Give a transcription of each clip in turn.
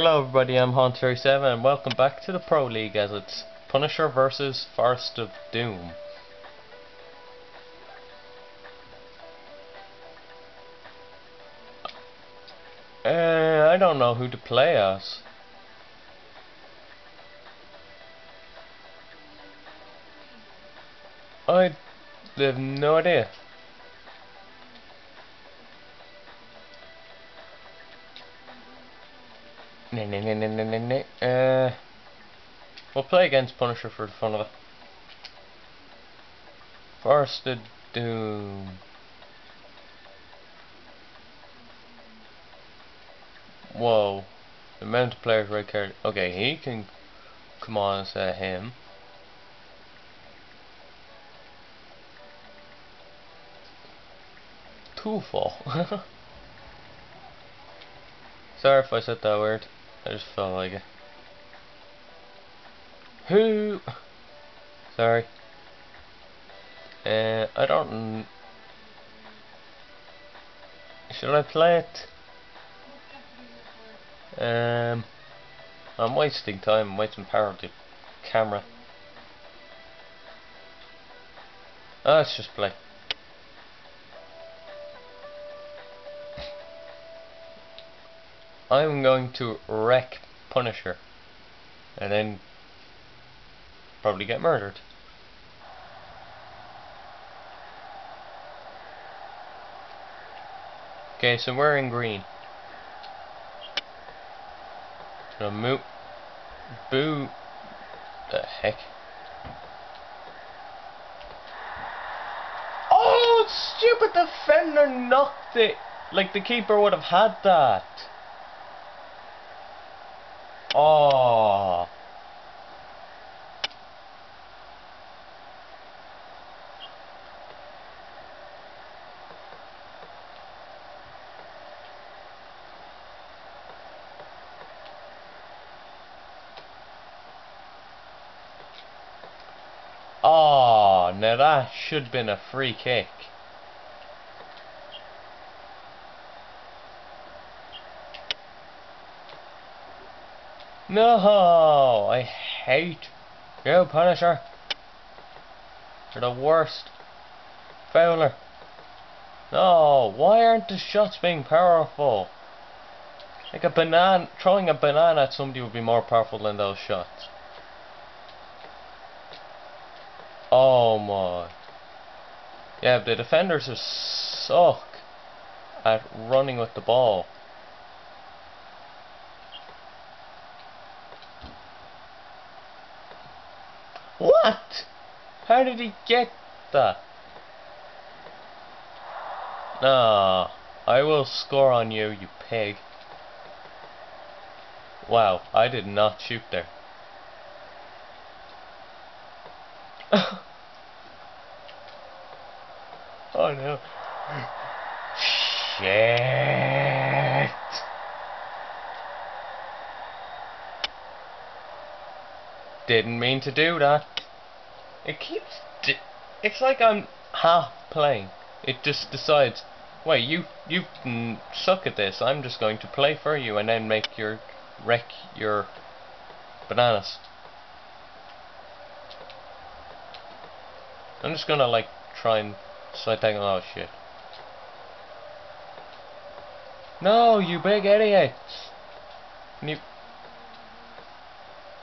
Hello everybody, I'm Haunter37 and welcome back to the Pro League as it's Punisher versus Forest of Doom. Uh, I don't know who to play as. I have no idea. Uh, we'll play against Punisher for the fun of it. Forest of Doom. Whoa. The amount of players right card. Okay, he can come on and say him. Twofold. Sorry if I said that word. I just felt like it. Who? Sorry. Uh, I don't. Should I play it? Um, I'm wasting time. I'm wasting power the camera. Oh, let's just play. I'm going to wreck Punisher and then probably get murdered. Okay, so we're in green. So move. Boo. The heck? Oh, stupid defender knocked it. Like the keeper would have had that. Oh. Oh, now that should have been a free kick. No, I hate you, Punisher. You're the worst. Fowler. No, why aren't the shots being powerful? Like a banana, throwing a banana at somebody would be more powerful than those shots. Oh my. Yeah, the defenders just suck at running with the ball. How did he get that? Nah, I will score on you, you pig. Wow, I did not shoot there. oh no. Shit. Didn't mean to do that. It keeps... It's like I'm half playing. It just decides, wait, you you suck at this. I'm just going to play for you and then make your wreck your bananas. I'm just gonna like try and slide down. Oh shit! No, you big idiots! You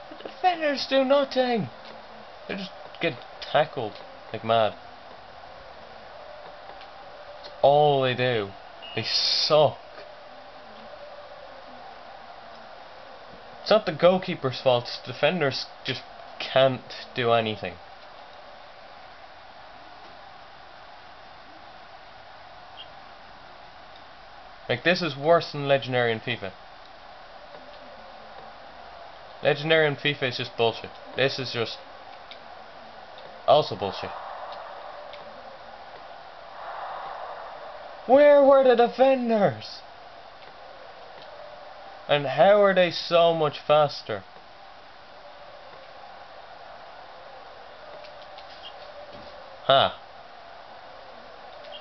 the defenders do nothing. They just get tackled like mad. All they do. They suck. It's not the goalkeeper's fault, the defenders just can't do anything. Like this is worse than Legendary in FIFA. Legendary in FIFA is just bullshit. This is just also bullshit. Where were the defenders? And how are they so much faster? Huh.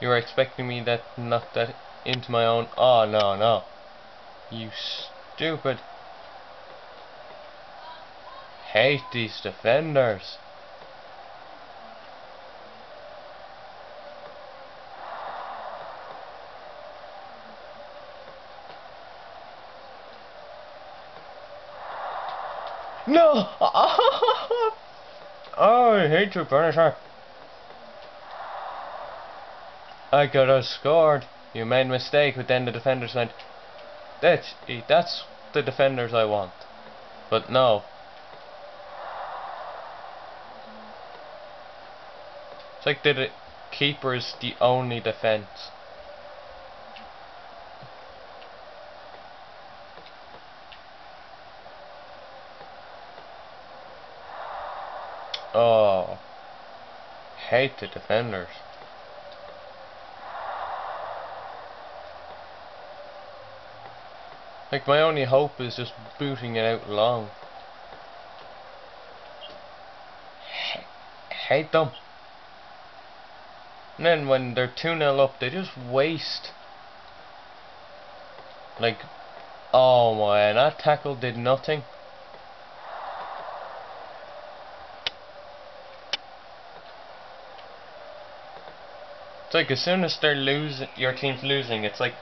You were expecting me that knock that into my own oh no no. You stupid hate these defenders. No! Oh, I hate you, Punisher. I could have scored. You made a mistake, but then the defenders went, that's, that's the defenders I want. But no. It's like the keeper is the only defense. Oh, hate the defenders. Like my only hope is just booting it out long. H hate them. And then when they're 2-0 up, they just waste. Like, oh my, that tackle did nothing. It's like as soon as they're losing, your team's losing, it's like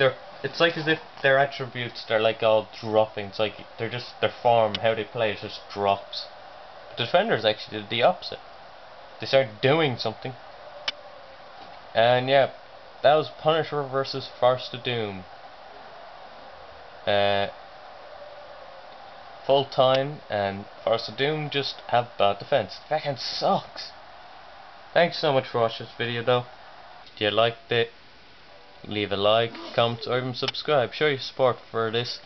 they're, it's like as if their attributes, they're like all dropping. It's like they're just, their form, how they play, it just drops. But the defenders actually did the opposite. They started doing something. And yeah, that was Punisher versus of Doom. Uh, full time, and of Doom just have bad defense. That Fucking sucks. Thanks so much for watching this video though. You liked it, leave a like, comment, or even subscribe. Show your support for this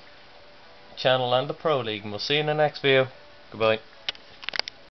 channel and the Pro League. And we'll see you in the next video. Goodbye.